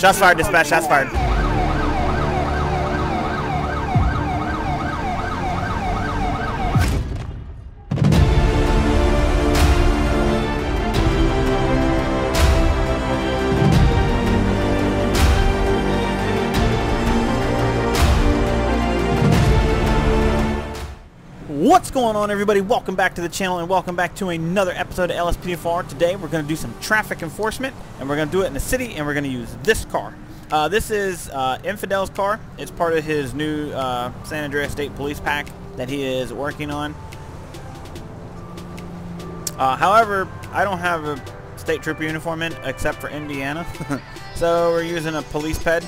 Shots fired, dispatch. Shots fired. Going on everybody? Welcome back to the channel and welcome back to another episode of LSPDFR. Today we're going to do some traffic enforcement and we're going to do it in the city and we're going to use this car. Uh, this is uh, Infidel's car. It's part of his new uh, San Andreas State Police pack that he is working on. Uh, however, I don't have a state trooper uniform in except for Indiana. so we're using a police ped.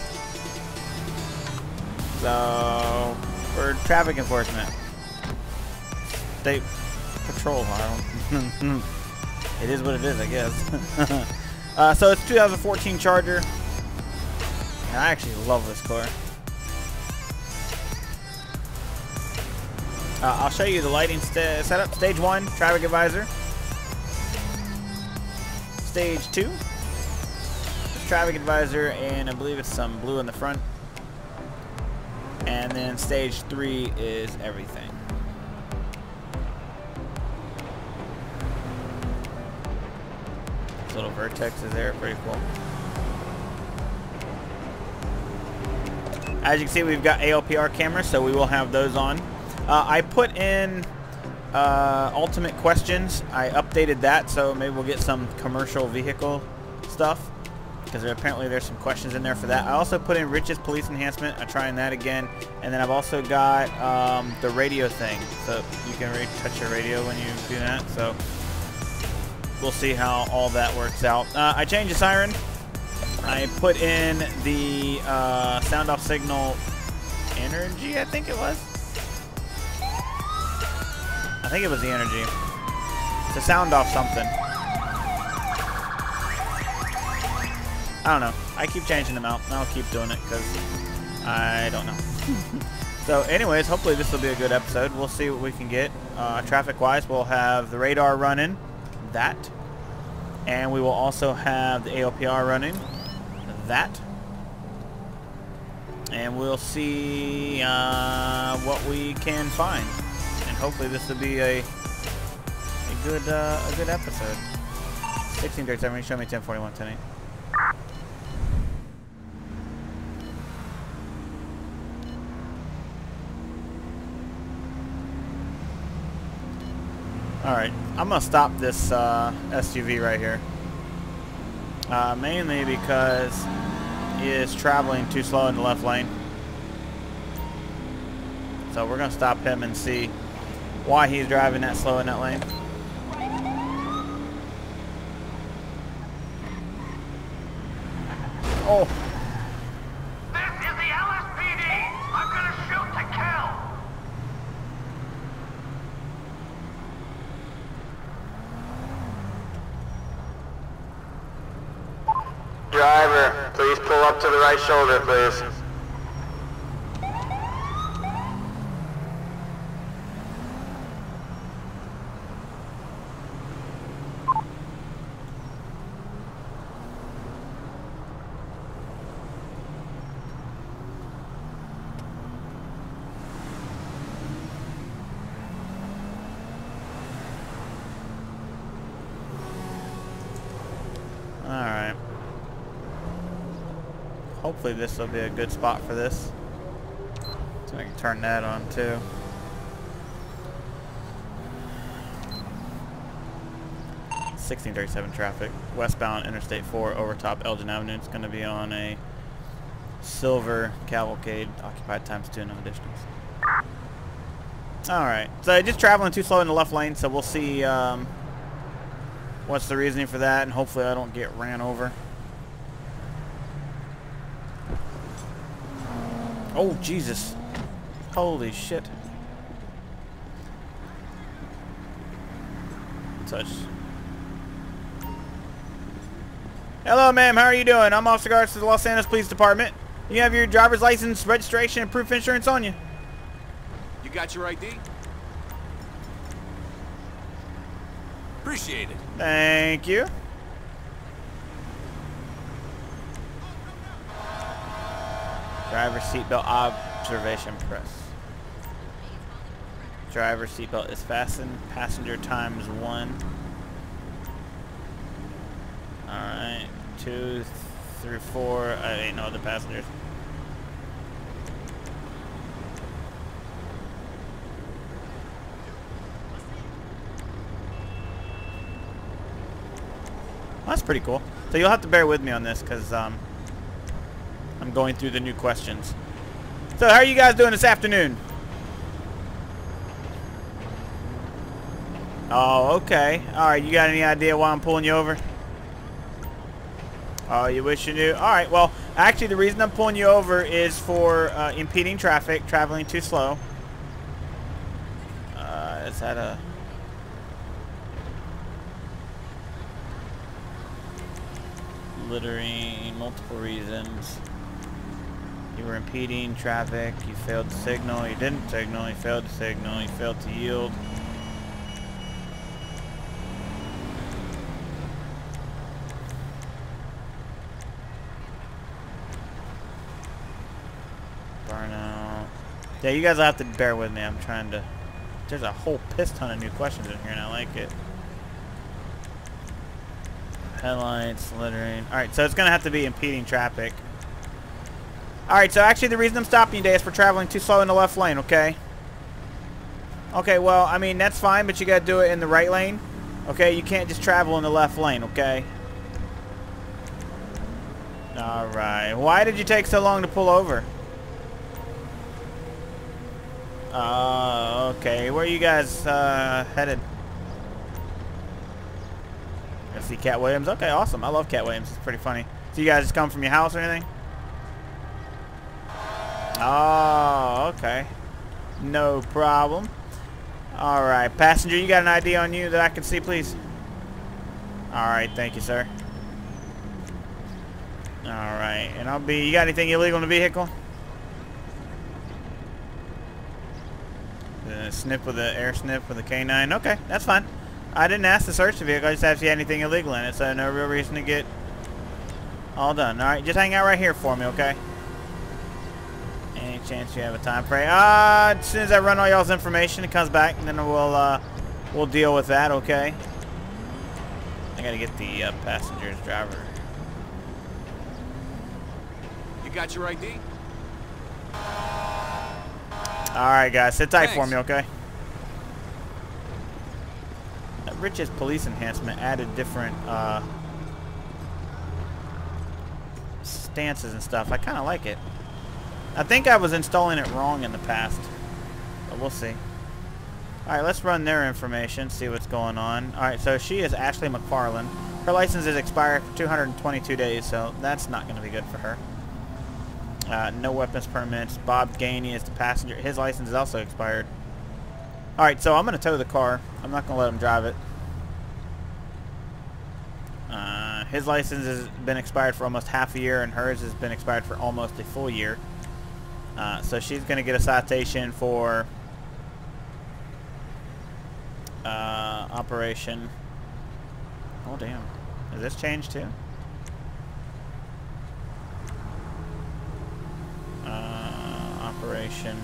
So for traffic enforcement state patrol. It is what it is, I guess. uh, so it's 2014 Charger, and I actually love this car. Uh, I'll show you the lighting st setup. Stage one, traffic advisor. Stage two, traffic advisor, and I believe it's some blue in the front. And then stage three is everything. Little vertex is there. Pretty cool. As you can see, we've got ALPR cameras, so we will have those on. Uh, I put in uh, ultimate questions. I updated that, so maybe we'll get some commercial vehicle stuff because apparently there's some questions in there for that. I also put in Rich's police enhancement. I'm trying that again. And then I've also got um, the radio thing. So you can touch your radio when you do that. So we'll see how all that works out. Uh, I changed the siren. I put in the uh, sound off signal energy, I think it was. I think it was the energy. To sound off something. I don't know. I keep changing them out. I'll keep doing it because I don't know. so anyways, hopefully this will be a good episode. We'll see what we can get. Uh, Traffic-wise, we'll have the radar running that. And we will also have the ALPR running that. And we'll see uh, what we can find. And hopefully this will be a a good uh, a good episode. 1637, show me 1041 tonight. Alright, I'm going to stop this uh, SUV right here. Uh, mainly because he is traveling too slow in the left lane. So we're going to stop him and see why he's driving that slow in that lane. Oh. Driver, please pull up to the right shoulder, please. Alright. Hopefully this will be a good spot for this. So I can turn that on too. Sixteen thirty-seven traffic, westbound Interstate 4 over top Elgin Avenue. It's going to be on a silver cavalcade, occupied times two, no additionals. All right, so just traveling too slow in the left lane, so we'll see um, what's the reasoning for that, and hopefully I don't get ran over. Oh, Jesus. Holy shit. Touch. Hello, ma'am. How are you doing? I'm Officer Guards to the Los Angeles Police Department. You have your driver's license, registration, and proof of insurance on you. You got your ID? Appreciate it. Thank you. Driver seatbelt observation press. Driver seatbelt is fastened. Passenger times one. Alright. Two through four. I ain't no other passengers. That's pretty cool. So you'll have to bear with me on this because um, I'm going through the new questions. So how are you guys doing this afternoon? Oh, okay. All right, you got any idea why I'm pulling you over? Oh, you wish you knew? All right, well, actually the reason I'm pulling you over is for uh, impeding traffic, traveling too slow. Uh, is that a... littering, multiple reasons. You were impeding traffic, you failed to signal, you didn't signal, you failed to signal, you failed to yield. Burnout. Yeah, you guys have to bear with me. I'm trying to... There's a whole piss ton of new questions in here, and I like it. Headlights, littering. Alright, so it's going to have to be impeding traffic. Alright, so actually the reason I'm stopping you today is for traveling too slow in the left lane, okay? Okay, well, I mean, that's fine, but you got to do it in the right lane. Okay, you can't just travel in the left lane, okay? Alright, why did you take so long to pull over? Uh, okay, where are you guys uh, headed? I see Katt Williams. Okay, awesome. I love Katt Williams. It's pretty funny. So you guys just come from your house or anything? Oh, okay. No problem. All right, passenger, you got an ID on you that I can see, please? All right, thank you, sir. All right, and I'll be. You got anything illegal in the vehicle? The snip with the air snip with the canine. Okay, that's fine. I didn't ask to search the vehicle. I just asked if you had anything illegal in it, so no real reason to get all done. All right, just hang out right here for me, okay? Any chance you have a time frame? Uh, as soon as I run all y'all's information, it comes back, and then we'll uh, we'll deal with that, okay? I gotta get the uh, passenger's driver. You got your ID? All right, guys, sit tight for me, okay? Rich's police enhancement added different uh, stances and stuff. I kind of like it. I think I was installing it wrong in the past, but we'll see. All right, let's run their information, see what's going on. All right, so she is Ashley McFarland. Her license is expired for 222 days, so that's not going to be good for her. Uh, no weapons permits. Bob Gainey is the passenger. His license is also expired. All right, so I'm going to tow the car. I'm not going to let him drive it. Uh, his license has been expired for almost half a year, and hers has been expired for almost a full year. Uh, so she's going to get a citation for uh, operation. Oh damn! Is this changed too? Uh, operation.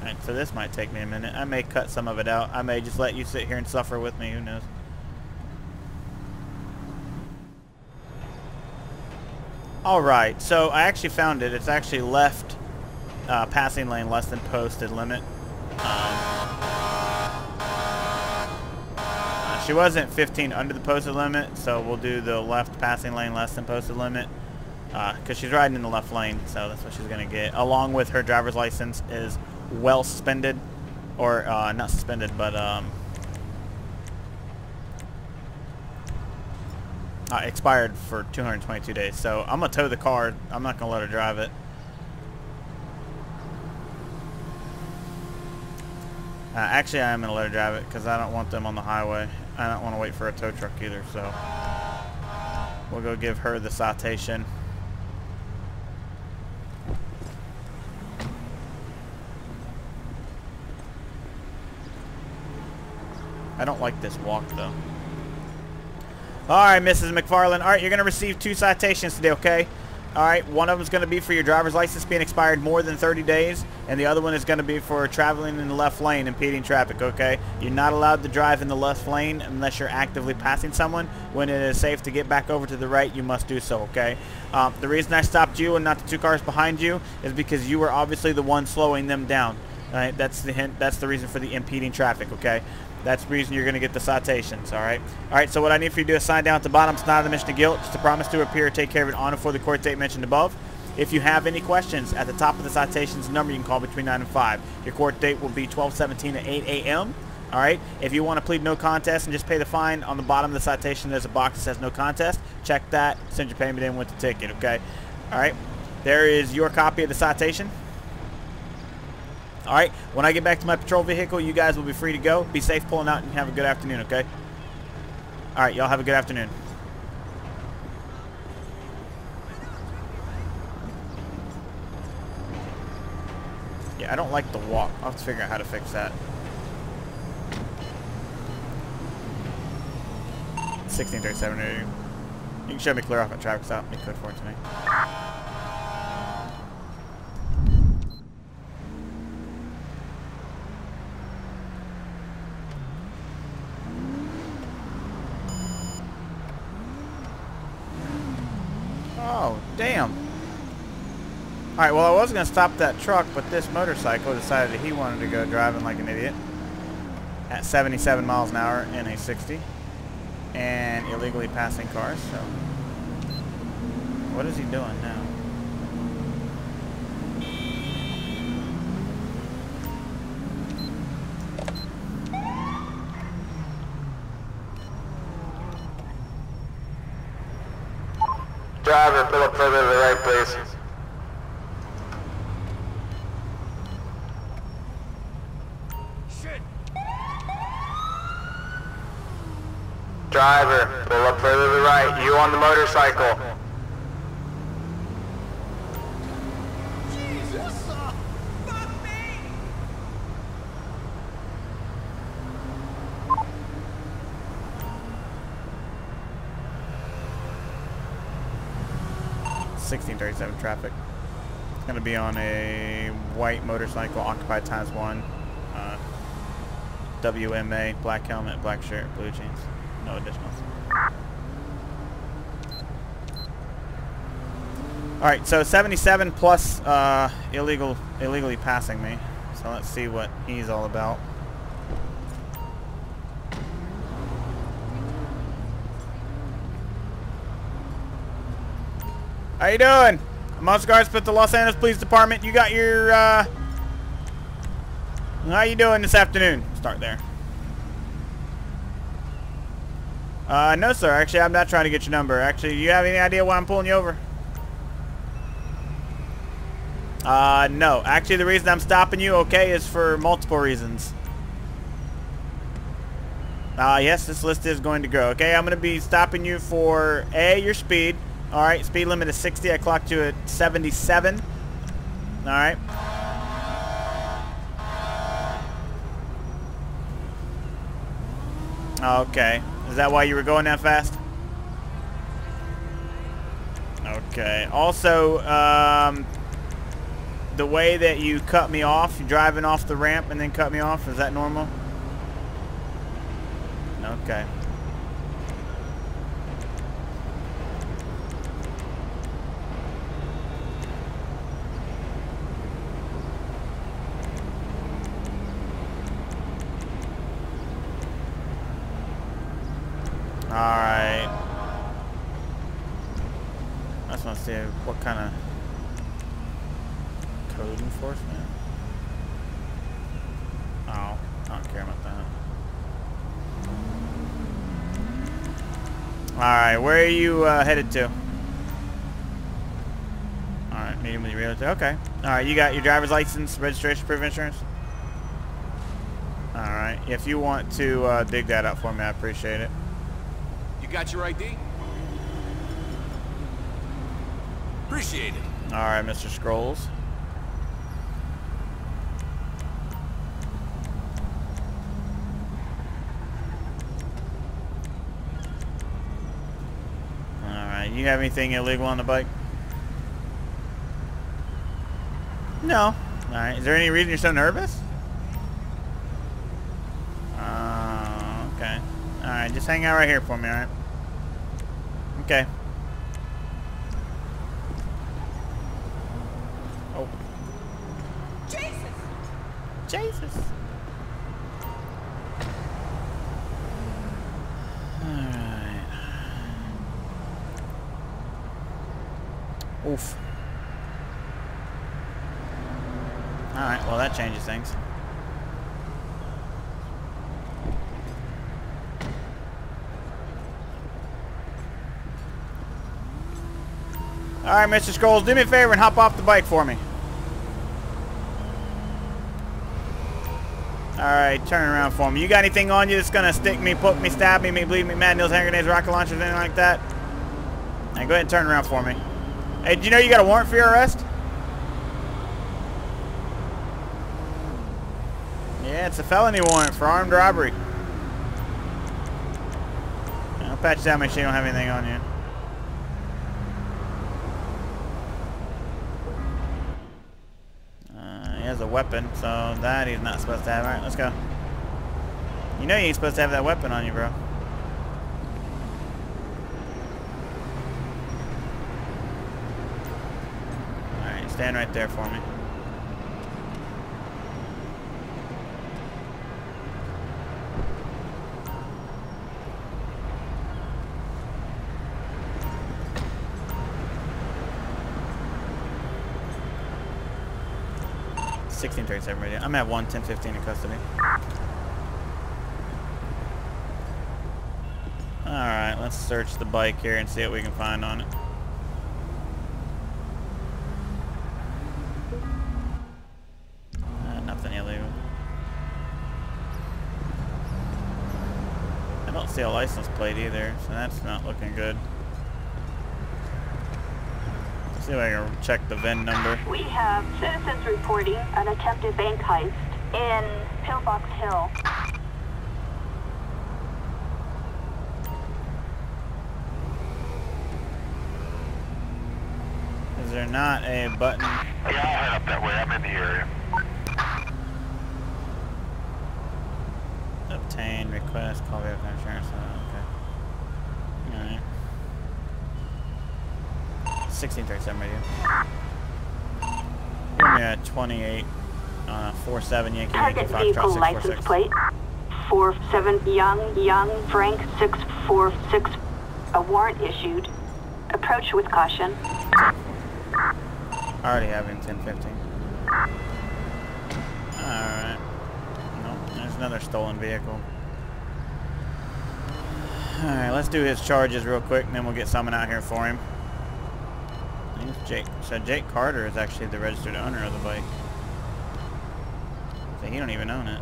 Alright, so this might take me a minute. I may cut some of it out. I may just let you sit here and suffer with me. Who knows? Alright, so I actually found it. It's actually left uh, passing lane less than posted limit. Um, uh, she wasn't 15 under the posted limit, so we'll do the left passing lane less than posted limit. Because she's riding in the left lane, so that's what she's going to get. Along with her driver's license is well suspended. Or, uh, not suspended, but... Um, uh, expired for 222 days. So I'm going to tow the car. I'm not going to let her drive it. Uh, actually, I am going to let her drive it because I don't want them on the highway. I don't want to wait for a tow truck either, so we'll go give her the citation. I don't like this walk, though. All right, Mrs. McFarland. All right, you're going to receive two citations today, okay? All right, one of them is going to be for your driver's license being expired more than 30 days, and the other one is going to be for traveling in the left lane, impeding traffic, okay? You're not allowed to drive in the left lane unless you're actively passing someone. When it is safe to get back over to the right, you must do so, okay? Um, the reason I stopped you and not the two cars behind you is because you were obviously the one slowing them down. All right, that's the hint. That's the reason for the impeding traffic, okay? That's the reason you're going to get the citations, all right? All right, so what I need for you to do is sign down at the bottom. It's not an admission of guilt. Just a promise to appear take care of it on or for the court date mentioned above. If you have any questions, at the top of the citations number, you can call between 9 and 5. Your court date will be 1217 at 8 a.m. All right. If you want to plead no contest and just pay the fine, on the bottom of the citation there's a box that says no contest. Check that. Send your payment in with the ticket. Okay. All right. There is your copy of the citation. All right. When I get back to my patrol vehicle, you guys will be free to go. Be safe pulling out and have a good afternoon, okay? All right. Y'all have a good afternoon. Yeah, I don't like the walk. I'll have to figure out how to fix that. 1637. You can show me clear off at traffic stop. You could for it to me. Oh, damn. Alright, well I was going to stop that truck, but this motorcycle decided that he wanted to go driving like an idiot at 77 miles an hour in a 60 and illegally passing cars, so what is he doing now? Driver, pull up further to the right, please. Shit! Driver, pull up further to the right. You on the motorcycle. Sixteen thirty-seven traffic. It's gonna be on a white motorcycle, occupied times one. Uh, WMA, black helmet, black shirt, blue jeans. No additionals. All right, so 77 plus uh, illegal, illegally passing me. So let's see what he's all about. How you doing? I'm Oscar Garza with the Los Angeles Police Department. You got your, uh... How you doing this afternoon? Start there. Uh, no, sir. Actually, I'm not trying to get your number. Actually, you have any idea why I'm pulling you over? Uh, no. Actually, the reason I'm stopping you, okay, is for multiple reasons. Uh, yes, this list is going to grow. Okay, I'm going to be stopping you for, A, your speed. All right, speed limit is 60. I clocked you at 77. All right. Okay. Is that why you were going that fast? Okay. Also, um, the way that you cut me off, driving off the ramp and then cut me off, is that normal? Okay. Alright. I just want to see what kind of code enforcement. Oh, I don't care about that. Alright, where are you uh, headed to? Alright, meeting with your realtor. Okay. Alright, you got your driver's license, registration, proof of insurance? Alright, if you want to uh, dig that up for me, I appreciate it. You got your ID? Appreciate it. Alright, Mr. Scrolls. Alright, you have anything illegal on the bike? No. Alright, is there any reason you're so nervous? Uh, okay. Alright, just hang out right here for me, alright? Okay. Oh. Jesus! Jesus. Alright. Oof. Alright, well that changes things. Alright, Mr. Scholes, do me a favor and hop off the bike for me. Alright, turn around for me. You got anything on you that's gonna stick me, poke me, stab me, me bleed me, mad nails, hand grenades, rocket launchers, anything like that? Hey, go ahead and turn around for me. Hey, do you know you got a warrant for your arrest? Yeah, it's a felony warrant for armed robbery. I'll patch down, make sure you don't have anything on you. Uh, he has a weapon, so that he's not supposed to have. Alright, let's go. You know you ain't supposed to have that weapon on you, bro. Alright, stand right there for me. Sixteen thirty-seven radio. I'm at one ten fifteen in custody. All right, let's search the bike here and see what we can find on it. Uh, nothing illegal. I don't see a license plate either, so that's not looking good. Let's see if I can check the VIN number. We have citizens reporting an attempted bank heist in Pillbox Hill. Is there not a button? Yeah, I'll head up that way. I'm in the area. Obtain, request, call vehicle insurance. uh, Okay. Alright. 1637 radio. A 28 uh, 47 Yankee Target Yankee vehicle Foxtrot license 646. plate 47 Young Young Frank 646. A warrant issued. Approach with caution. I already have him 1015. Alright. Nope, there's another stolen vehicle. Alright, let's do his charges real quick and then we'll get someone out here for him. Jake. So Jake Carter is actually the registered owner of the bike. So he don't even own it.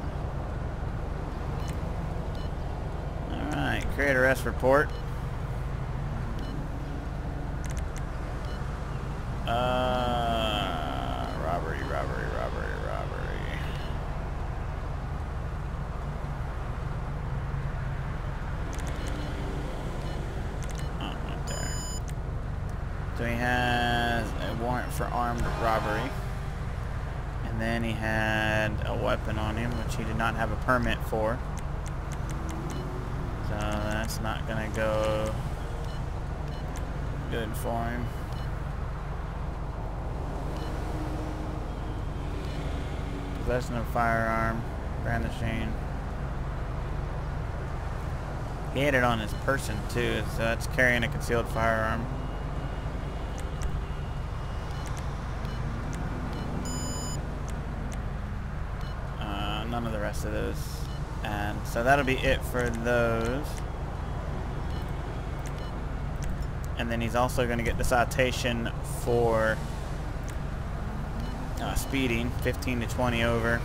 Alright, create arrest report. Uh, robbery, robbery, robbery, robbery. Oh, right there. So he has a warrant for armed robbery. And then he had a weapon on him, which he did not have a permit for. So that's not gonna go good for him. Possession of firearm, brandishing. He had it on his person too, so that's carrying a concealed firearm. Uh, none of the rest of those. And so that'll be it for those. And then he's also going to get the citation for uh, speeding, 15 to 20 over.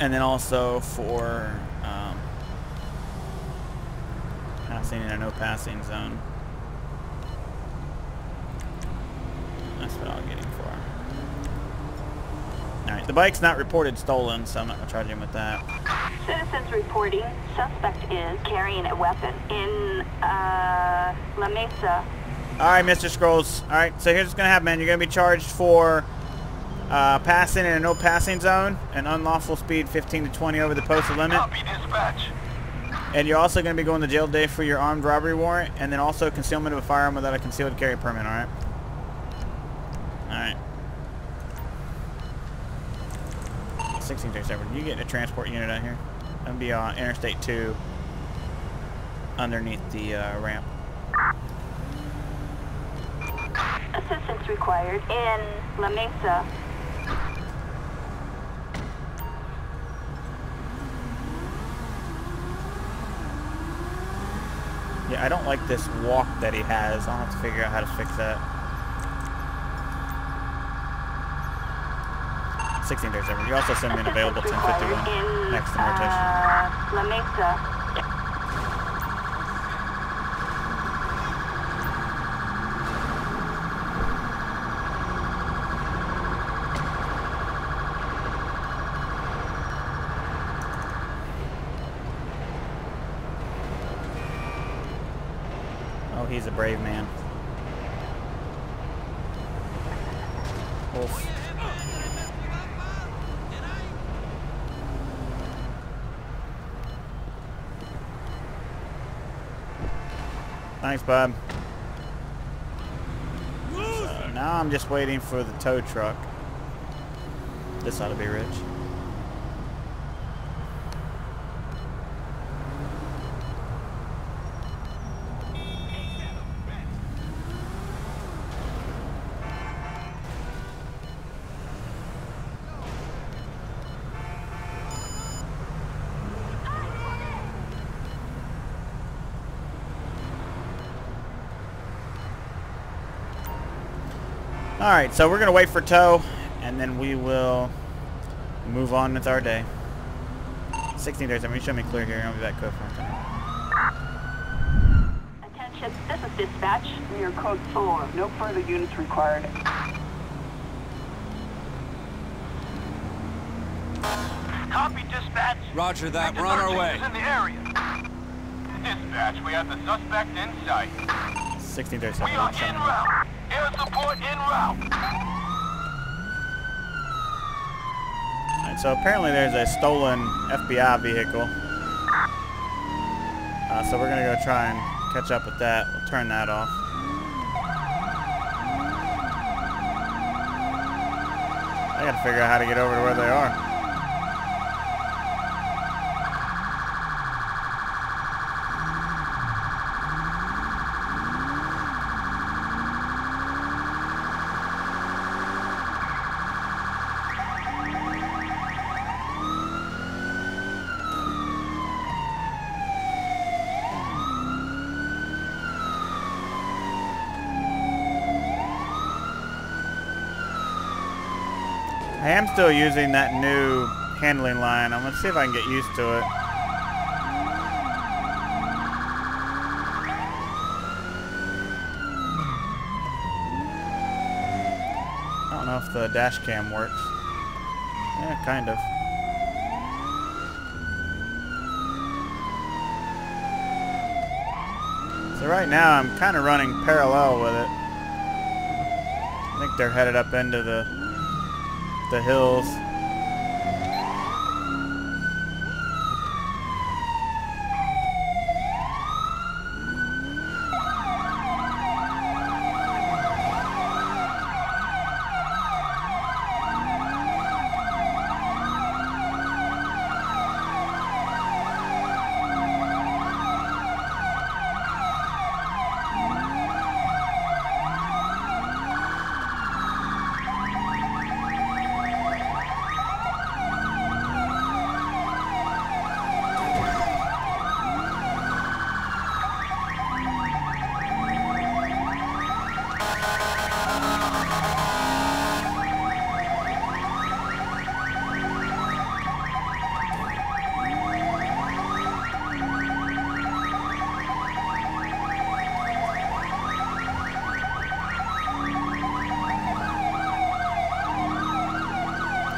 And then also for um, passing in a no passing zone. That's what I'll get him for. Alright, the bike's not reported stolen, so I'm not going to charge him with that. Citizens reporting suspect is carrying a weapon in uh, La Mesa. Alright, Mr. Scrolls. Alright, so here's what's going to happen, man. You're going to be charged for uh, passing in a no passing zone and unlawful speed 15 to 20 over the posted limit. Copy dispatch. And you're also going to be going to jail today for your armed robbery warrant and then also concealment of a firearm without a concealed carry permit, alright? Alright. 1637. You get a transport unit out here. I'm to be on Interstate 2 underneath the uh, ramp. Assistance required in La Mesa. Yeah, I don't like this walk that he has. I'll have to figure out how to fix that. 1637. You also send me an available 1051 next to rotation. uh, La Mesa. Oh, he's a brave man. Wolf. Thanks, bud. So now I'm just waiting for the tow truck. This ought to be rich. Alright, so we're going to wait for tow, and then we will move on with our day. 16 days. I mean, show me clear here. I'll be back code for Attention, this is dispatch. We are code 4. No further units required. Copy dispatch. Roger that. We're on our way. in the area. Dispatch, we have the suspect in sight. 16 days. We are en route. Alright, so apparently there's a stolen FBI vehicle. Uh, so we're going to go try and catch up with that. We'll turn that off. I got to figure out how to get over to where they are. Still using that new handling line. I'm gonna see if I can get used to it. I don't know if the dash cam works. Yeah, kind of. So right now I'm kind of running parallel with it. I think they're headed up into the the hills.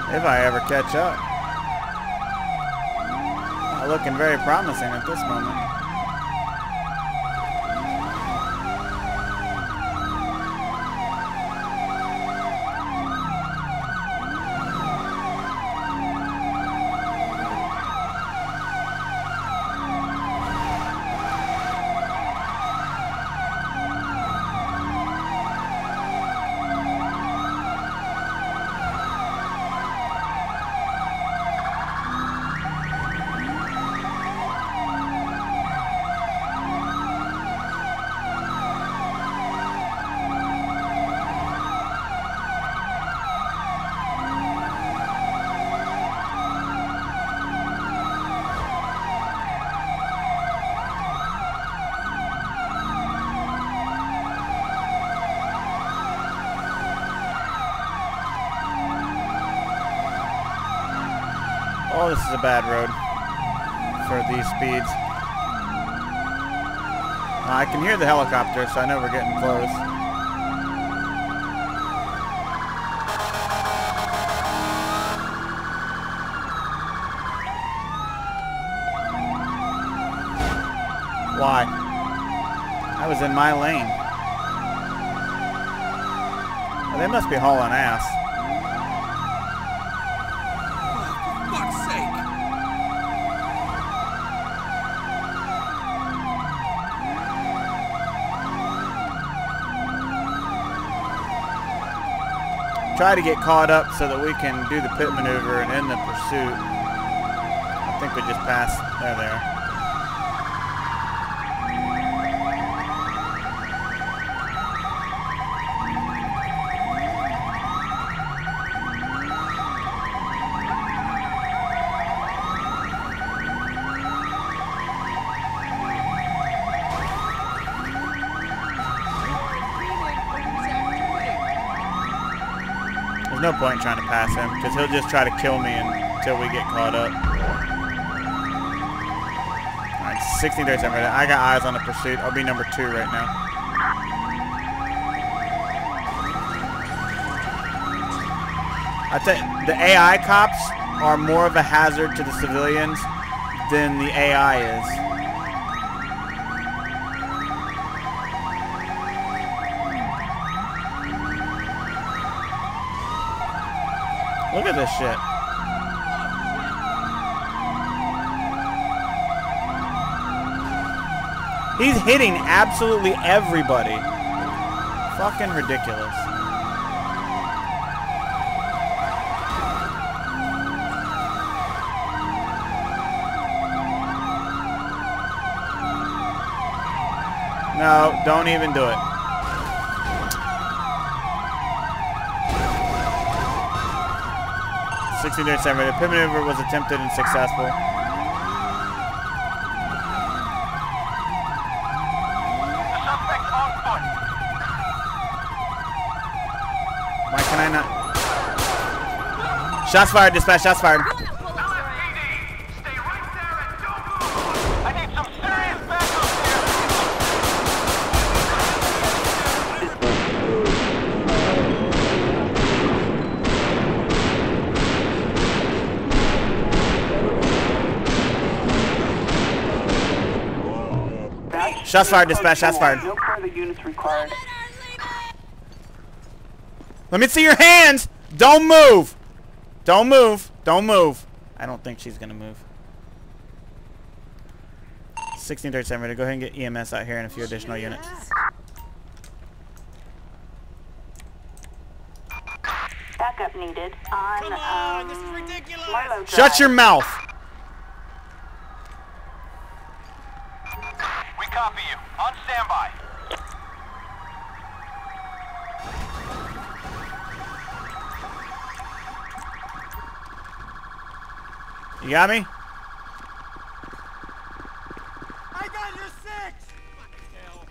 I ever catch up. Looking very promising at this moment. Oh, this is a bad road for these speeds. I can hear the helicopter, so I know we're getting close. Why? I was in my lane. Oh, they must be hauling ass. Try to get caught up so that we can do the pit maneuver and end the pursuit. I think we just passed. There, there. Point in trying to pass him because he'll just try to kill me until we get caught up. Alright, 1637. I got eyes on the pursuit. I'll be number two right now. I think the AI cops are more of a hazard to the civilians than the AI is. Look at this shit. He's hitting absolutely everybody. Fucking ridiculous. No, don't even do it. The pit maneuver was attempted and successful. Why can I not? Shots fired, dispatch, shots fired. LSPD, stay right there and don't move. I need some serious backup here. Shots fired, dispatch, shots fired. No further units required. Let me see your hands! Don't move! Don't move. Don't move. I don't think she's gonna move. 1637, ready to go ahead and get EMS out here and a few additional units. Backup needed on, Come on, um, this is ridiculous. Shut your mouth! You got me? I got your six! Fucking hell.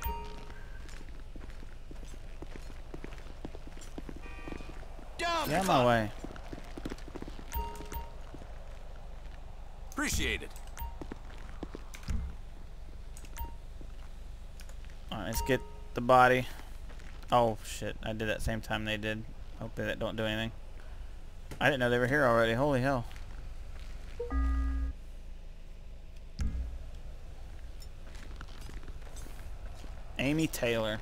Get out my way. Appreciate it. Alright, let's get the body. Oh shit, I did that same time they did. Hopefully that don't do anything. I didn't know they were here already. Holy hell. Taylor.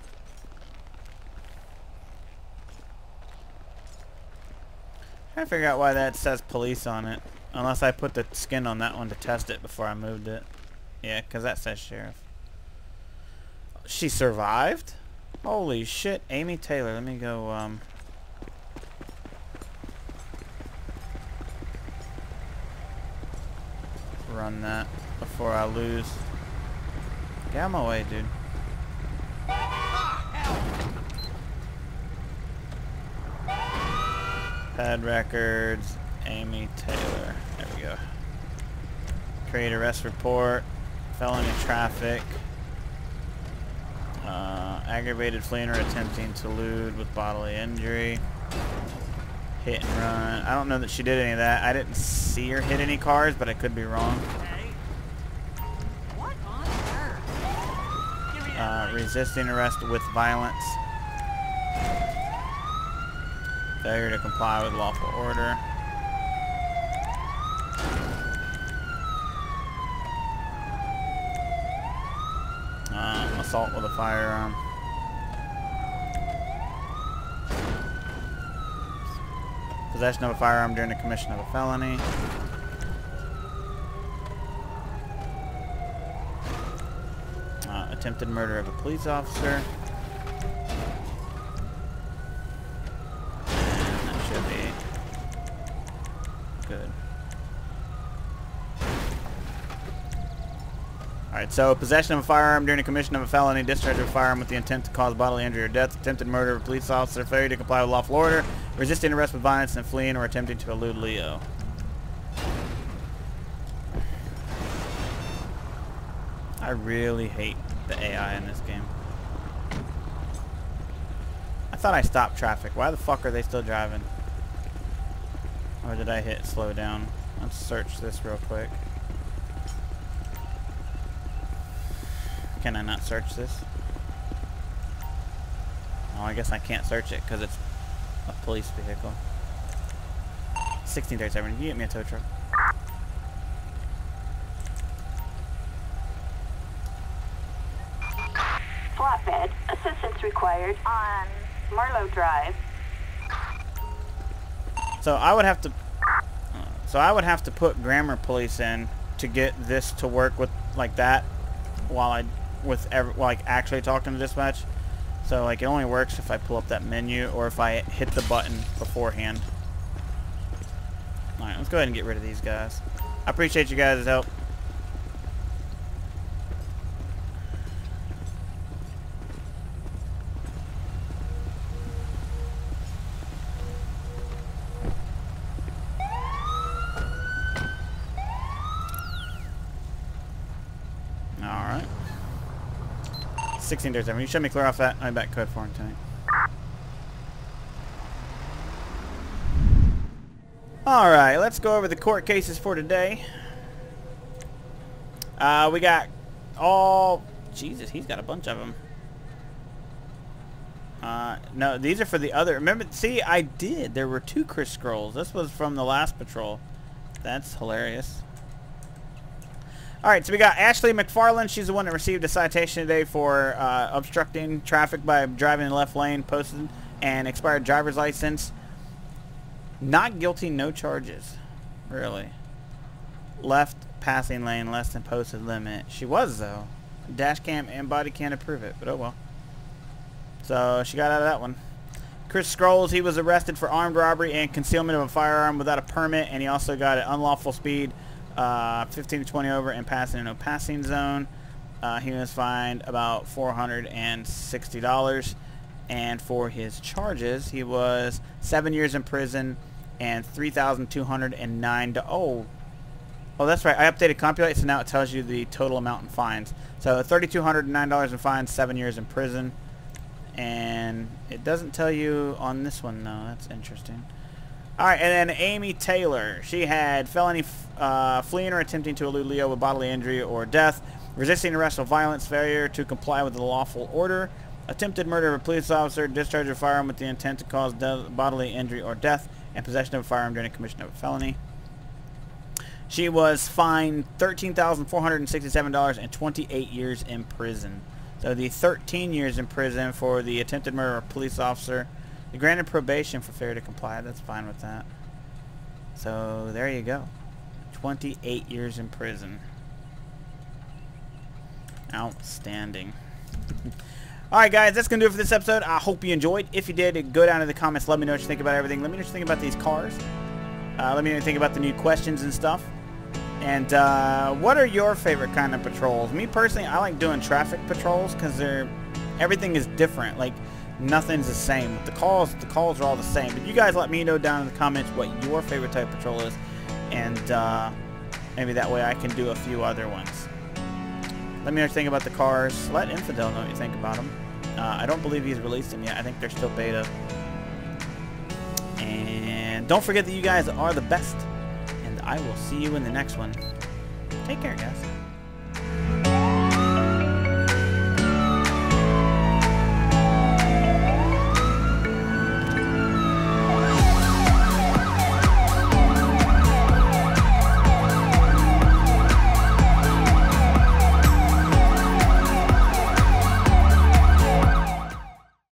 I figure out why that says police on it. Unless I put the skin on that one to test it before I moved it. Yeah, because that says sheriff. She survived? Holy shit. Amy Taylor. Let me go, um... Run that before I lose. Get out of my way, dude. Ped records, Amy Taylor. There we go. Create arrest report, felony traffic, uh, aggravated fleeing or attempting to elude with bodily injury, hit and run. I don't know that she did any of that. I didn't see her hit any cars, but I could be wrong. What on earth? Give me Uh, resisting arrest with violence. Failure to comply with lawful order. Um, assault with a firearm. Possession of a firearm during the commission of a felony. Uh, attempted murder of a police officer. And that should be good. So possession of a firearm during the commission of a felony, discharge of a firearm with the intent to cause bodily injury or death, attempted murder of a police officer, failure to comply with lawful order, resisting arrest with violence and fleeing or attempting to elude Leo. I really hate the AI in this game. I thought I stopped traffic. Why the fuck are they still driving? Or did I hit slow down? Let's search this real quick. Can I not search this? Oh, I guess I can't search it because it's a police vehicle. 1637, you get me a tow truck. Flatbed. Assistance required on Marlowe Drive. So I would have to, so I would have to put grammar police in to get this to work with like that, while I, with every, like actually talking to dispatch. So like it only works if I pull up that menu or if I hit the button beforehand. All right, let's go ahead and get rid of these guys. I appreciate you guys' help. Alright. 16 days You show me clear off that. I'm back code for him tonight. Alright, let's go over the court cases for today. Uh, we got all... Jesus, he's got a bunch of them. Uh, no, these are for the other... Remember, see, I did. There were two Chris Scrolls. This was from the last patrol. That's hilarious. All right, so we got Ashley McFarland. She's the one that received a citation today for uh, obstructing traffic by driving in the left lane, posted and expired driver's license. Not guilty, no charges. Really. Left passing lane, less than posted limit. She was, though. Dash cam and body can't approve it, but oh well. So she got out of that one. Chris Scrolls, he was arrested for armed robbery and concealment of a firearm without a permit, and he also got an unlawful speed, uh, 15 to 20 over, and passing in a passing zone. Uh, he was fined about $460, and for his charges, he was seven years in prison and 3,209 to oh. Oh, that's right. I updated CompuLite, so now it tells you the total amount in fines. So $3,209 in fines, seven years in prison. And it doesn't tell you on this one, though. That's interesting. All right, and then Amy Taylor. She had felony uh, fleeing or attempting to elude Leo with bodily injury or death, resisting arrest or violence, failure to comply with the lawful order, attempted murder of a police officer, discharge of firearm with the intent to cause bodily injury or death, and possession of a firearm during a commission of a felony. She was fined $13,467 and 28 years in prison. So the 13 years in prison for the attempted murder of a police officer. The granted probation for failure to comply. That's fine with that. So there you go. 28 years in prison. Outstanding. Alright guys, that's going to do it for this episode. I hope you enjoyed. If you did, go down in the comments. Let me know what you think about everything. Let me know what you think about these cars. Uh, let me know what you think about the new questions and stuff. And uh, what are your favorite kind of patrols? Me personally, I like doing traffic patrols because they're everything is different. Like nothing's the same. The calls, the calls are all the same. But you guys let me know down in the comments what your favorite type of patrol is, and uh, maybe that way I can do a few other ones. Let me know what you think about the cars. Let Infidel know what you think about them. Uh, I don't believe he's released them yet. I think they're still beta. And don't forget that you guys are the best. And I will see you in the next one. Take care, guys.